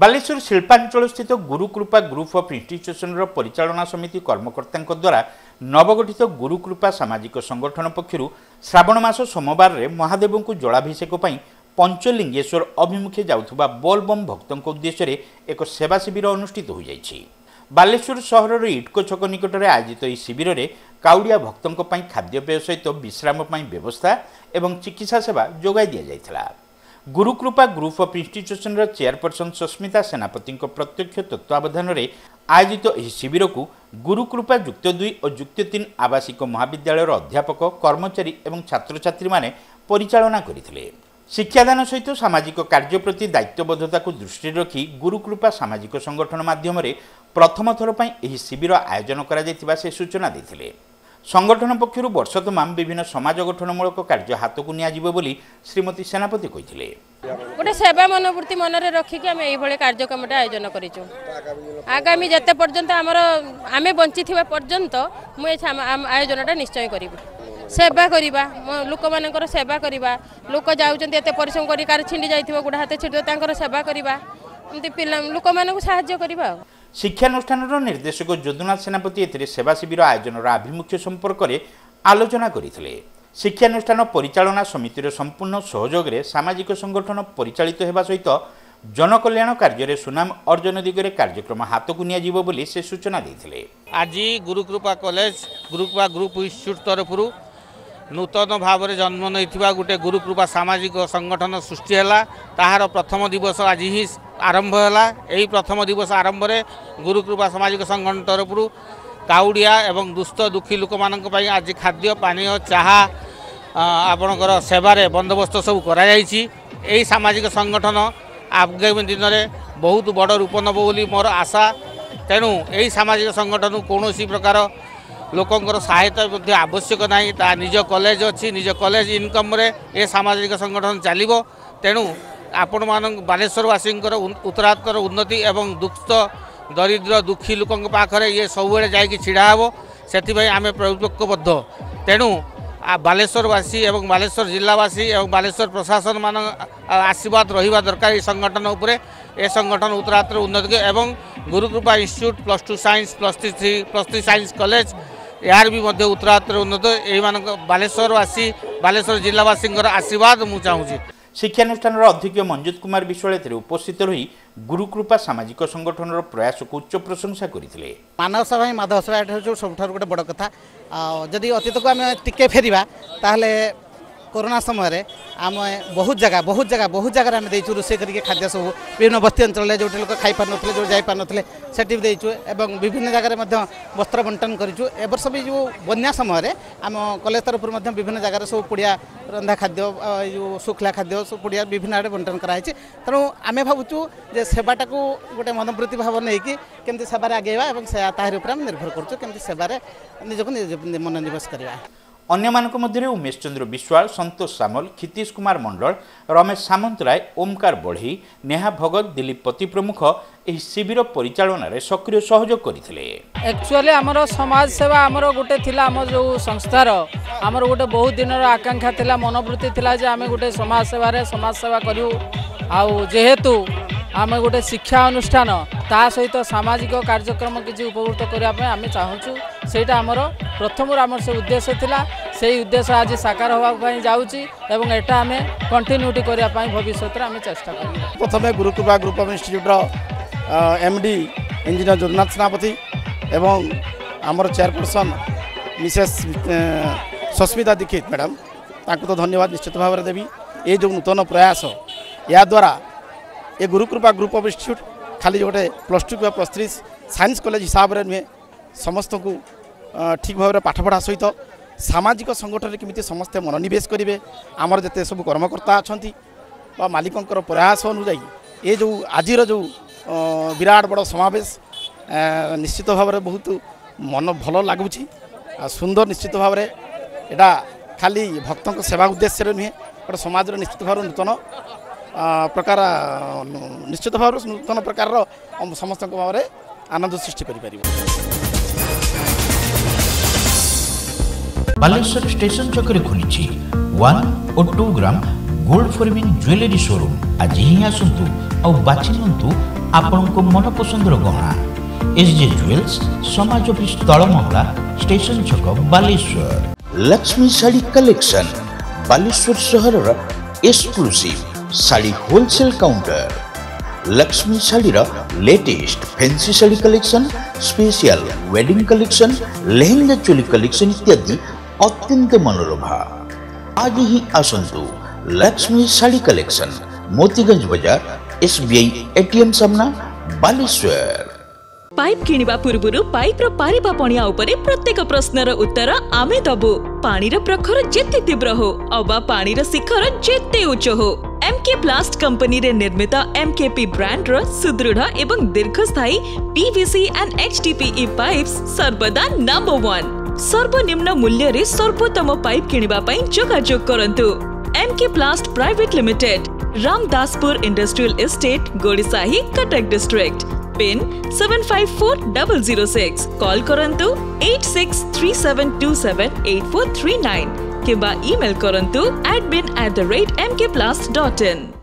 ବାଲେଶ୍ୱର ଶିଳ୍ପାଞ୍ଚଳସ୍ଥିତ Gurukrupa group of ଇନ୍ଷ୍ଟିଚ୍ୟୁସନ୍ର ପରିଚାଳନା ସମିତି କର୍ମକର୍ତ୍ତାଙ୍କ ଦ୍ୱାରା ନବଗଠିତ ଗୁରୁକୃପା ସାମାଜିକ ସଂଗଠନ ପକ୍ଷରୁ ଶ୍ରାବଣ ମାସ ସୋମବାରରେ ମହାଦେବଙ୍କୁ ଜଳାଭିଷେକ ପାଇଁ ପଞ୍ଚଲିଙ୍ଗେଶ୍ୱର ଅଭିମୁଖେ ଯାଉଥିବା ବୋଲବମ୍ ଭକ୍ତଙ୍କ ଉଦ୍ଦେଶ୍ୟରେ ଏକ ସେବା ଶିବିର ଅନୁଷ୍ଠିତ ହୋଇଯାଇଛି ବାଲେଶ୍ୱର ସହରର ଇଟ୍କୋ ଛକ ନିକଟରେ ଆୟୋଜିତ ଏହି ଶିବିରରେ କାଉଡ଼ିଆ ଭକ୍ତଙ୍କ ପାଇଁ ଖାଦ୍ୟପେୟ ସହିତ ବିଶ୍ରାମ ପାଇଁ ବ୍ୟବସ୍ଥା ଏବଂ ଚିକିତ୍ସା ସେବା ଯୋଗାଇ ଦିଆଯାଇଥିଲା ଗୁରୁକୃପା ଗ୍ରୁପ୍ ଅଫ୍ ଇନ୍ଷ୍ଟିଚ୍ୟୁସନ୍ର ଚେୟାରପର୍ସନ୍ ସସ୍ମିତା ସେନାପତିଙ୍କ ପ୍ରତ୍ୟକ୍ଷ ତତ୍ତ୍ୱାବଧାନରେ ଆୟୋଜିତ ଏହି ଶିବିରକୁ ଗୁରୁକୃପା ଯୁକ୍ତ ଦୁଇ ଓ ଯୁକ୍ତ ତିନି ଆବାସିକ ମହାବିଦ୍ୟାଳୟର ଅଧ୍ୟାପକ କର୍ମଚାରୀ ଏବଂ ଛାତ୍ରଛାତ୍ରୀମାନେ ପରିଚାଳନା କରିଥିଲେ ଶିକ୍ଷାଦାନ ସହିତ ସାମାଜିକ କାର୍ଯ୍ୟ ପ୍ରତି ଦାୟିତ୍ୱବଦ୍ଧତାକୁ ଦୃଷ୍ଟିରେ ରଖି ଗୁରୁକୃପା ସାମାଜିକ ସଂଗଠନ ମାଧ୍ୟମରେ ପ୍ରଥମ ଥର ପାଇଁ ଏହି ଶିବିର ଆୟୋଜନ କରାଯାଇଥିବା ସେ ସୂଚନା ଦେଇଥିଲେ সংগঠন পক্ষ বর্ষ তমাম বিভিন্ন সমাজ গঠনমূলক কার্য হাতকু নিয়াযিব বলে শ্রীমতী সেনাপতি কে গোটে সেবা মনোবৃত্তি মনে রক্ষিকি আমি এইভাবে কার্যক্রমটা আয়োজন করেছু আগামী যেতে পর্যন্ত আমার আমি বঞ্চি থাকা পর্যন্ত মু আয়োজনটা নিশ্চয় করি সেবা করা লোক লোকমানଙ୍କର সেবা করা লোক যাচ্ছেন এত পরিশ্রম করি কার ছিঁড়ি যাই গোড়া হাতে ছিঁড়ি তাঁর সেবা করা এমনি পিলা লোক সাহায্য করা শিক্ষানুষ্ঠানর নির্দেশক যদুনাথ সেনাপতি এতে সেবা শিবির আয়োজনর আভিমুখ্য সম্পর্কের আলোচনা করে শিক্ষানুষ্ঠান পরিচালনা সমিতির সম্পূর্ণ সহযোগে সামাজিক সংগঠন পরিচালিত হওয়া সহ জনকল্যাণ কার্যের সুনাম অর্জন দিগরে কার্যক্রম হাতক নিয়ে বলে সে সূচনা দিয়ে আজ Gurukripa college Gurukripa group institute তরফর নূতন ভাবে জন্ম নেই গোটে গুরুকৃপা সামাজিক সংগঠন সৃষ্টি হল তাহার প্রথম দিবস আজ হি ଆରମ୍ଭ ହେଲା ଏହି ପ୍ରଥମ ଦିବସ ଆରମ୍ଭରେ ଗୁରୁକୃପା ସାମାଜିକ ସଂଗଠନ ତରଫରୁ କାଉଡ଼ିଆ ଏବଂ ଦୁସ୍ଥ ଦୁଃଖୀ ଲୋକମାନଙ୍କ ପାଇଁ ଆଜି ଖାଦ୍ୟ ପାନୀୟ ଚାହା ଆପଣଙ୍କର ସେବାରେ ବନ୍ଦୋବସ୍ତ ସବୁ କରାଯାଇଛି ଏହି ସାମାଜିକ ସଂଗଠନ ଆଗାମୀ ଦିନରେ ବହୁତ ବଡ଼ ରୂପ ନେବ ବୋଲି ମୋର ଆଶା ତେଣୁ ଏହି ସାମାଜିକ ସଂଗଠନକୁ କୌଣସି ପ୍ରକାର ଲୋକଙ୍କର ସହାୟତା ମଧ୍ୟ ଆବଶ୍ୟକ ନାହିଁ ତା ନିଜ କଲେଜ ଅଛି ନିଜ କଲେଜ ଇନକମ୍ରେ ଏ ସାମାଜିକ ସଂଗଠନ ଚାଲିବ ତେଣୁ ଆପଣମାନଙ୍କ ବାଲେଶ୍ୱରବାସୀଙ୍କର ଉତ୍ତରାତ୍ତର ଉନ୍ନତି ଏବଂ ଦୁଃଖ ଦରିଦ୍ର ଦୁଃଖୀ ଲୋକଙ୍କ ପାଖରେ ଇଏ ସବୁବେଳେ ଯାଇକି ଛିଡ଼ା ହେବ ସେଥିପାଇଁ ଆମେ ପ୍ରତିବଦ୍ଧ ତେଣୁ ବାଲେଶ୍ୱରବାସୀ ଏବଂ ବାଲେଶ୍ୱର ଜିଲ୍ଲାବାସୀ ଏବଂ ବାଲେଶ୍ୱର ପ୍ରଶାସନମାନ ଆଶୀର୍ବାଦ ରହିବା ଦରକାର ଏ ସଂଗଠନ ଉପରେ ଏ ସଂଗଠନ ଉତ୍ତରାତ୍ତର ଉନ୍ନତି ଏବଂ Gurukrupa institute plus two science plus three three plus three science college ଏହାର ବି ମଧ୍ୟ ଉତ୍ତରାତ୍ତର ଉନ୍ନତ ଏଇମାନଙ୍କ ବାଲେଶ୍ୱରବାସୀ ବାଲେଶ୍ୱର ଜିଲ୍ଲାବାସୀଙ୍କର ଆଶୀର୍ବାଦ ମୁଁ ଚାହୁଁଛି শিক্ষানুষ্ঠানের অধ্যক্ষ মঞ্জুত কুমার বিশাল এতে উপস্থিত রহি গুরুকৃপা সামাজিক সংগঠনের প্রয়াসক উচ্চ প্রশংসা করে মানবসভা মাধবসভা এটি হচ্ছে সবুঠার গোটে বড় কথা যদি অতীতকে আমি টিকে ফেরিবা তাহলে করোনা সময়ের আমি বহুত জায়গা বহুত জায়গা বহুত জায়গায় আমি দিয়েছু রোষেই করি খাদ্য সব বিভিন্ন বস্তি অঞ্চলে যেটি লোক খাইপার নথিলে যেটি যাইপার নথিলে সেটি বি দিয়েছু এবং বিভিন্ন জায়গায় মধ্য বস্ত্র বন্টন করেছু এবর্ষ বি যে বন্যা সময়ের আম কলেজ তরফর মধ্য বিভিন্ন জায়গায় সব পুড়িয়া রন্ধা খাদ্য এই যে শুখলা খাদ্য সব পুড়িয়া বিভিন্ন আড়ে বন্টন করা হয়েছে তেমন আমি ভাবুছু যে সেবাটা গোটে মনোবৃত্তি ভাব নেই কেমি সেবার আগেবা এবং তাহার উপরে আমি নির্ভর করছু কেমি সেবার নিজকে মনোনিবেশ করা ଅନ୍ୟମାନଙ୍କ ମଧ୍ୟରେ ଉମେଶ ଚନ୍ଦ୍ର ବିଶ୍ୱାଳ ସନ୍ତୋଷ ସାମଲ କ୍ଷିତିଶ କୁମାର ମଣ୍ଡଳ ରମେଶ ସାମନ୍ତରାୟ ଓମକାର ବଢ଼େଇ ନେହା ଭଗତ ଦିଲ୍ଲୀପ ପତି ପ୍ରମୁଖ ଏହି ଶିବିର ପରିଚାଳନାରେ ସକ୍ରିୟ ସହଯୋଗ କରିଥିଲେ ଆକ୍ଚୁଆଲି ଆମର ସମାଜ ସେବା ଆମର ଗୋଟେ ଥିଲା ଆମର ଯେଉଁ ସଂସ୍ଥାର ଆମର ଗୋଟେ ବହୁତ ଦିନର ଆକାଂକ୍ଷା ଥିଲା ମନୋବୃତ୍ତି ଥିଲା ଯେ ଆମେ ଗୋଟେ ସମାଜ ସେବାରେ ସମାଜ ସେବା କରିବୁ ଆଉ ଯେହେତୁ ଆମେ ଗୋଟେ ଶିକ୍ଷା ଅନୁଷ୍ଠାନ ତା ସହିତ ସାମାଜିକ କାର୍ଯ୍ୟକ୍ରମ କିଛି ଉପକୃତ କରିବା ପାଇଁ ଆମେ ଚାହୁଁଛୁ ସେଇଟା ଆମର ପ୍ରଥମରୁ ଆମର ସେ ଉଦ୍ଦେଶ୍ୟ ଥିଲା ସେଇ ଉଦ୍ଦେଶ୍ୟ ଆଜି ସାକାର ହେବା ପାଇଁ ଯାଉଛି ଏବଂ ଏଇଟା ଆମେ କଣ୍ଟିନ୍ୟୁଟି କରିବା ପାଇଁ ଭବିଷ୍ୟତରେ ଆମେ ଚେଷ୍ଟା କରିବା ପ୍ରଥମେ Gurukrupa group of ଇନଷ୍ଟିଚ୍ୟୁଟ୍ର M D engineer Jadunath Senapati ଏବଂ ଆମର chairperson Mrs Sasmita Dikshit madam ତାଙ୍କୁ ତ ଧନ୍ୟବାଦ ନିଶ୍ଚିତ ଭାବରେ ଦେବି ଏ ଯେଉଁ ନୂତନ ପ୍ରୟାସ ଏହାଦ୍ୱାରା ଏ ଗୁରୁକୃପା ଗ୍ରୁପ୍ ଅଫ୍ ଇନଷ୍ଟିଚ୍ୟୁଟ୍ ଖାଲି ଗୋଟେ ପ୍ଲସ୍ ଟୁ କିମ୍ବା ପ୍ଲସ୍ ଥ୍ରୀ ସାଇନ୍ସ କଲେଜ ହିସାବରେ ନୁହେଁ ସମସ୍ତଙ୍କୁ ଠିକ୍ ଭାବରେ ପାଠପଢ଼ା ସହିତ ସାମାଜିକ ସଂଗଠନରେ କେମିତି ସମସ୍ତେ ମନୋନିବେଶ କରିବେ ଆମର ଯେତେ ସବୁ କର୍ମକର୍ତ୍ତା ଅଛନ୍ତି ବା ମାଲିକଙ୍କର ପ୍ରୟାସ ଅନୁଯାୟୀ ଏ ଯେଉଁ ଆଜିର ଯେଉଁ ବିରାଟ ବଡ଼ ସମାବେଶ ନିଶ୍ଚିତ ଭାବରେ ବହୁତ ମନ ଭଲ ଲାଗୁଛି ଆଉ ସୁନ୍ଦର ନିଶ୍ଚିତ ଭାବରେ ଏଇଟା ଖାଲି ଭକ୍ତଙ୍କ ସେବା ଉଦ୍ଦେଶ୍ୟରେ ନୁହେଁ ଗୋଟେ ସମାଜର ନିଶ୍ଚିତ ଭାବରେ ନୂତନ ପ୍ରକାର ନିଶ୍ଚିତ ଭାବରେ ନୂତନ ପ୍ରକାରର ସମସ୍ତଙ୍କ ଭାବରେ ଆନନ୍ଦ ସୃଷ୍ଟି କରିପାରିବ ବାଲେଶ୍ୱର ଷ୍ଟେସନ ଛକରେ ଖୋଲିଛି ୱାନ୍ ଓ two gram gold forming jewellery showroom ଆଜି ହିଁ ଆସନ୍ତୁ ଆଉ ବାଛି ନିଅନ୍ତୁ ଆପଣଙ୍କ ମନପସନ୍ଦର ଗହଣା S J jewels Samaj office ତଳମହଲା station ଛକ ବାଲେଶ୍ୱର ଲକ୍ଷ୍ମୀ ଶାଢ଼ୀ କଲେକ୍ସନ ବାଲେଶ୍ୱର ସହରର exclusive sari wholesale counter Lakshmi sari latest fancy sari collection special wedding collection lehenga choli collection इत्यादि अत्यंत मनोलोभा आज ही आसंतु लक्ष्मी साड़ी कलेक्शन मोतीगंज बाजार एस बी आई एटीएम सामना बालेश्वर ପାଇପ୍ କିଣିବା ପୂର୍ବରୁ ପାଇପ୍ର ପାରିବା ପଣିଆ ଉପରେ ପ୍ରତ୍ୟେକ ପ୍ରଶ୍ନର ଉତ୍ତର ଆମେ ଦେବୁ ପାଣିର ପ୍ରଖର ଯେତେ ତୀବ୍ର ହଉ ଅବା ପାଣିର ଶିଖର ଯେତେ ଉଚ୍ଚ ହଉ ଏମ୍କେ ପ୍ଲାଷ୍ଟ କମ୍ପାନୀରେ ନିର୍ମିତ ଏମ୍କେପି ବ୍ରାଣ୍ଡର ସୁଦୃଢ଼ ଏବଂ ଦୀର୍ଘସ୍ଥାୟୀ ପିଭିସି ଆଣ୍ଡ ଏଚ୍ଡିପିଇ ପାଇପ୍ସ ସର୍ବଦା ନମ୍ବର ୱାନ୍ ସର୍ବନିମ୍ନ ମୂଲ୍ୟରେ ସର୍ବୋତ୍ତମ ପାଇପ୍ କିଣିବା ପାଇଁ ଯୋଗାଯୋଗ କରନ୍ତୁ MK plast private limited Ramdaspur industrial estate Godisahi Cuttack district pin seven five four double zero six call କରନ୍ତୁ eight six three seven two seven eight four three nine କିମ୍ବା email କରନ୍ତୁ at bin at the rate MK plast dot in